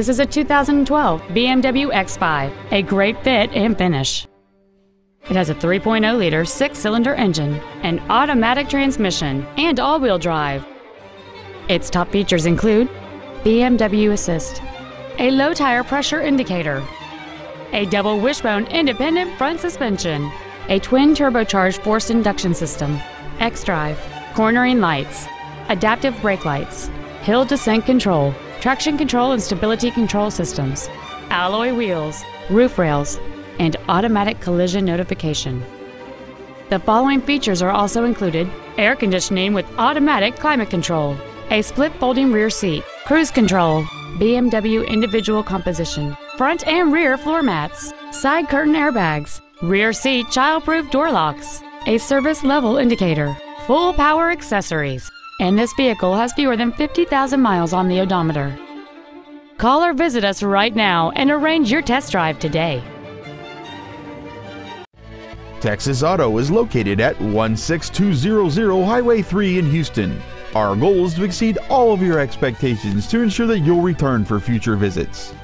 This is a 2012 BMW X5, a great fit and finish. It has a 3.0 liter six cylinder engine, an automatic transmission, and all wheel drive. Its top features include BMW Assist, a low tire pressure indicator, a double wishbone independent front suspension, a twin turbocharged forced induction system, X Drive, cornering lights, adaptive brake lights, hill descent control, traction control and stability control systems, alloy wheels, roof rails, and automatic collision notification. The following features are also included air conditioning with automatic climate control, a split folding rear seat, cruise control, BMW individual composition, front and rear floor mats, side curtain airbags, rear seat childproof door locks, a service level indicator, full power accessories, and this vehicle has fewer than 50,000 miles on the odometer. Call or visit us right now and arrange your test drive today. Texas Auto is located at 16200 Highway 3 in Houston. Our goal is to exceed all of your expectations to ensure that you'll return for future visits.